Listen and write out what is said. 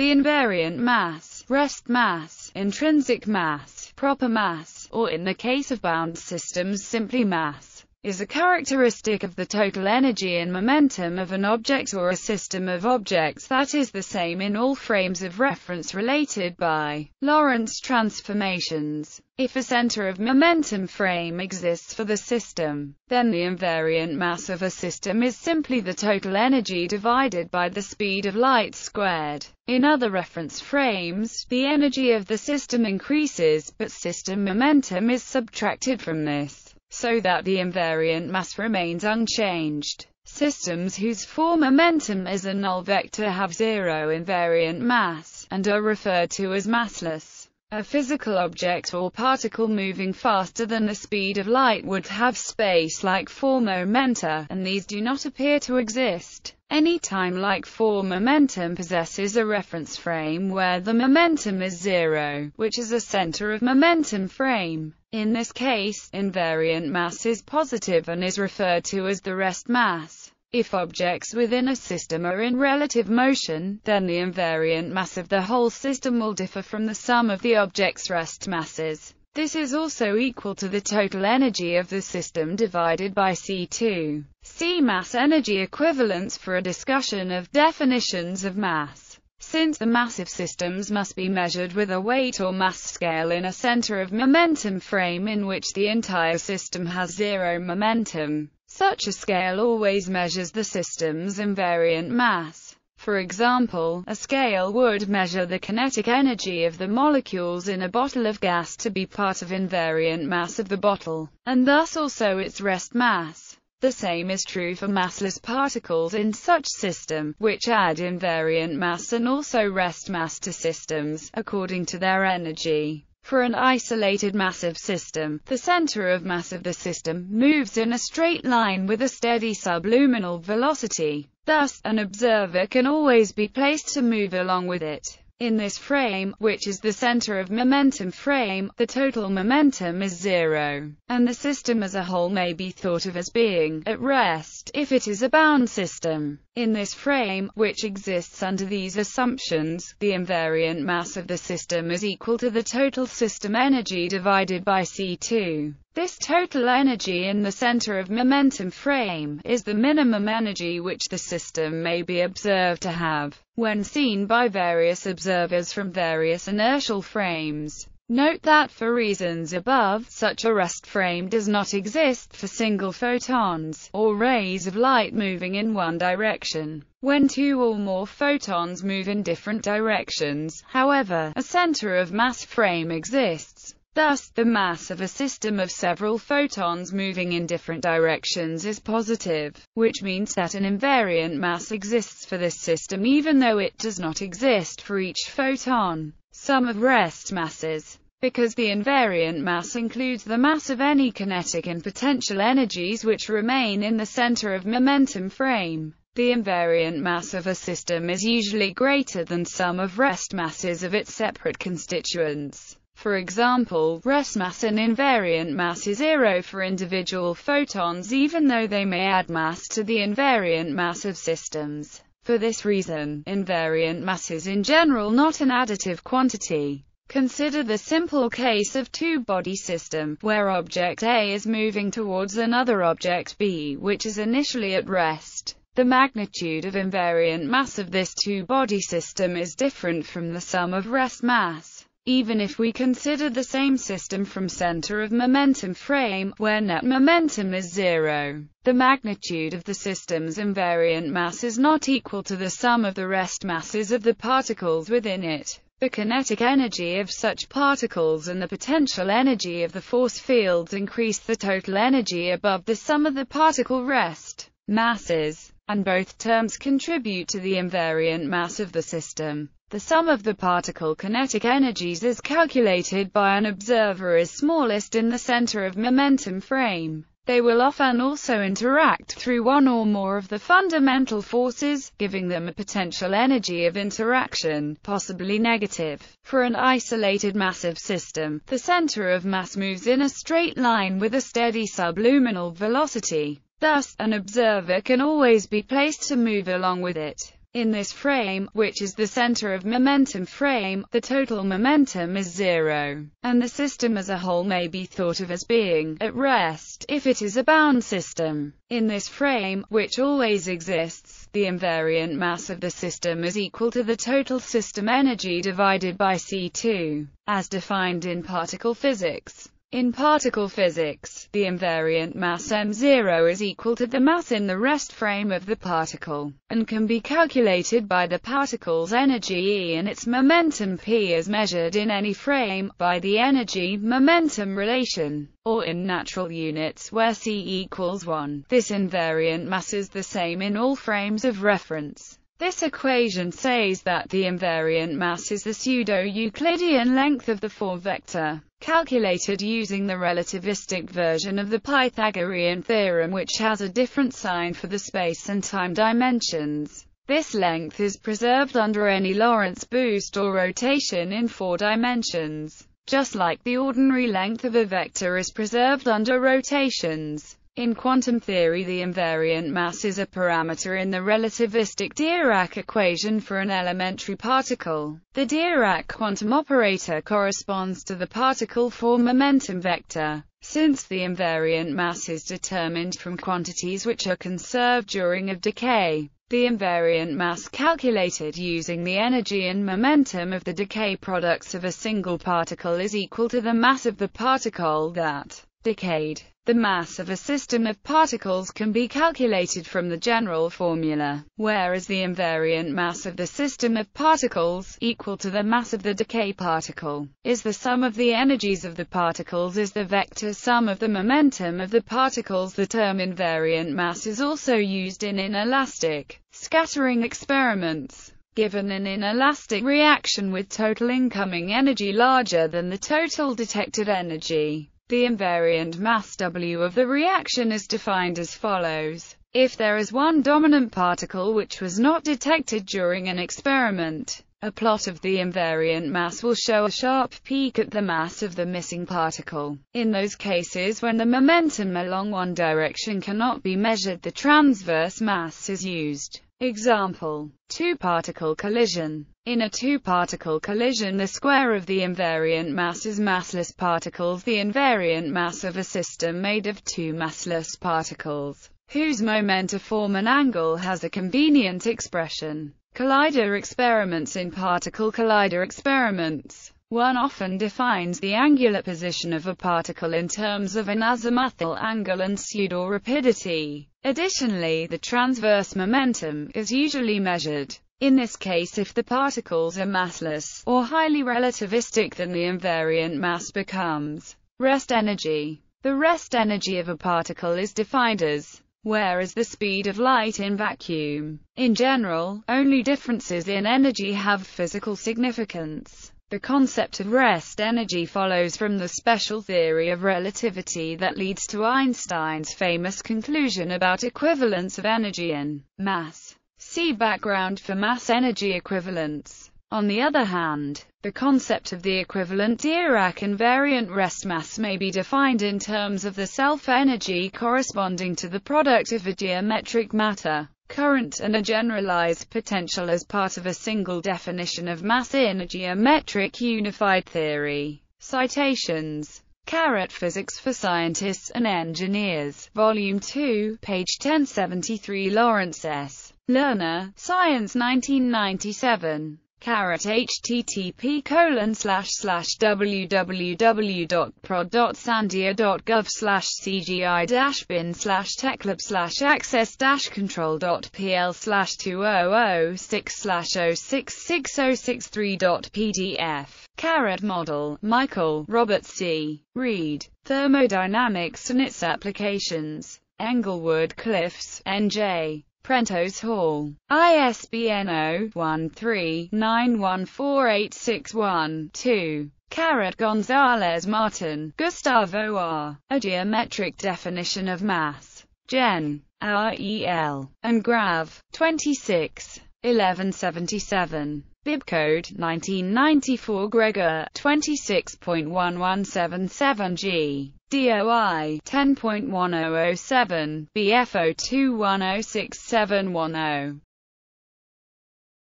The invariant mass, rest mass, intrinsic mass, proper mass, or in the case of bound systems simply mass is a characteristic of the total energy and momentum of an object or a system of objects that is the same in all frames of reference related by Lorentz transformations. If a center of momentum frame exists for the system, then the invariant mass of a system is simply the total energy divided by the speed of light squared. In other reference frames, the energy of the system increases, but system momentum is subtracted from this so that the invariant mass remains unchanged. Systems whose four momentum is a null vector have zero invariant mass, and are referred to as massless. A physical object or particle moving faster than the speed of light would have space-like four momenta, and these do not appear to exist. Any time-like four momentum possesses a reference frame where the momentum is zero, which is a center of momentum frame. In this case, invariant mass is positive and is referred to as the rest mass. If objects within a system are in relative motion, then the invariant mass of the whole system will differ from the sum of the object's rest masses. This is also equal to the total energy of the system divided by C2. See mass energy equivalence for a discussion of definitions of mass. Since the massive systems must be measured with a weight or mass scale in a center of momentum frame in which the entire system has zero momentum, such a scale always measures the system's invariant mass. For example, a scale would measure the kinetic energy of the molecules in a bottle of gas to be part of invariant mass of the bottle, and thus also its rest mass. The same is true for massless particles in such system, which add invariant mass and also rest mass to systems, according to their energy. For an isolated massive system, the center of mass of the system moves in a straight line with a steady subluminal velocity. Thus, an observer can always be placed to move along with it. In this frame, which is the center of momentum frame, the total momentum is zero, and the system as a whole may be thought of as being at rest, if it is a bound system. In this frame, which exists under these assumptions, the invariant mass of the system is equal to the total system energy divided by C2. This total energy in the center of momentum frame is the minimum energy which the system may be observed to have, when seen by various observers from various inertial frames. Note that for reasons above, such a rest frame does not exist for single photons, or rays of light moving in one direction. When two or more photons move in different directions, however, a center of mass frame exists. Thus, the mass of a system of several photons moving in different directions is positive, which means that an invariant mass exists for this system even though it does not exist for each photon. Sum of rest masses because the invariant mass includes the mass of any kinetic and potential energies which remain in the center of momentum frame. The invariant mass of a system is usually greater than sum of rest masses of its separate constituents. For example, rest mass and invariant mass is zero for individual photons even though they may add mass to the invariant mass of systems. For this reason, invariant mass is in general not an additive quantity. Consider the simple case of two-body system, where object A is moving towards another object B which is initially at rest. The magnitude of invariant mass of this two-body system is different from the sum of rest mass. Even if we consider the same system from center of momentum frame, where net momentum is zero, the magnitude of the system's invariant mass is not equal to the sum of the rest masses of the particles within it. The kinetic energy of such particles and the potential energy of the force fields increase the total energy above the sum of the particle rest masses, and both terms contribute to the invariant mass of the system. The sum of the particle kinetic energies is calculated by an observer is smallest in the center of momentum frame. They will often also interact through one or more of the fundamental forces, giving them a potential energy of interaction, possibly negative. For an isolated massive system, the center of mass moves in a straight line with a steady subluminal velocity. Thus, an observer can always be placed to move along with it. In this frame, which is the center of momentum frame, the total momentum is zero, and the system as a whole may be thought of as being at rest if it is a bound system. In this frame, which always exists, the invariant mass of the system is equal to the total system energy divided by C2, as defined in particle physics. In particle physics, the invariant mass m0 is equal to the mass in the rest frame of the particle, and can be calculated by the particle's energy E and its momentum p as measured in any frame, by the energy-momentum relation, or in natural units where c equals 1. This invariant mass is the same in all frames of reference. This equation says that the invariant mass is the pseudo-Euclidean length of the four-vector, calculated using the relativistic version of the Pythagorean theorem which has a different sign for the space and time dimensions. This length is preserved under any Lorentz boost or rotation in four dimensions, just like the ordinary length of a vector is preserved under rotations. In quantum theory the invariant mass is a parameter in the relativistic Dirac equation for an elementary particle. The Dirac quantum operator corresponds to the particle four momentum vector. Since the invariant mass is determined from quantities which are conserved during of decay, the invariant mass calculated using the energy and momentum of the decay products of a single particle is equal to the mass of the particle that decayed. The mass of a system of particles can be calculated from the general formula, whereas the invariant mass of the system of particles, equal to the mass of the decay particle, is the sum of the energies of the particles is the vector sum of the momentum of the particles. The term invariant mass is also used in inelastic scattering experiments. Given an inelastic reaction with total incoming energy larger than the total detected energy, the invariant mass W of the reaction is defined as follows. If there is one dominant particle which was not detected during an experiment, a plot of the invariant mass will show a sharp peak at the mass of the missing particle. In those cases when the momentum along one direction cannot be measured the transverse mass is used. Example, two-particle collision. In a two-particle collision the square of the invariant mass is massless particles the invariant mass of a system made of two massless particles, whose momenta form an angle has a convenient expression. Collider experiments In particle collider experiments, one often defines the angular position of a particle in terms of an azimuthal angle and pseudo-rapidity. Additionally, the transverse momentum is usually measured. In this case if the particles are massless, or highly relativistic then the invariant mass becomes rest energy. The rest energy of a particle is defined as where is the speed of light in vacuum. In general, only differences in energy have physical significance. The concept of rest energy follows from the special theory of relativity that leads to Einstein's famous conclusion about equivalence of energy and mass. See background for mass-energy equivalence. On the other hand, the concept of the equivalent Dirac invariant rest mass may be defined in terms of the self-energy corresponding to the product of a geometric matter current and a generalized potential as part of a single definition of mass in a geometric unified theory. Citations Caret Physics for Scientists and Engineers, Volume 2, page 1073 Lawrence S. Lerner, Science 1997. Caret http colon slash slash www.prod.sandia.gov slash cgi dash bin slash techlab slash access dash control.pl slash 2006 slash 066063.pdf. Carrot Modell, Michael, Robert C. Reid, Thermodynamics and its Applications. Englewood Cliffs, NJ. Prentice Hall. ISBN 0-13-914861-2. Caret Gonzalez Martin, Gustavo R. A Geometric Definition of Mass. Gen. REL. And Grav. 26. 1177. Bibcode 1994 Gregor 26.1177G. DOI 10.1007, BFO 21067110.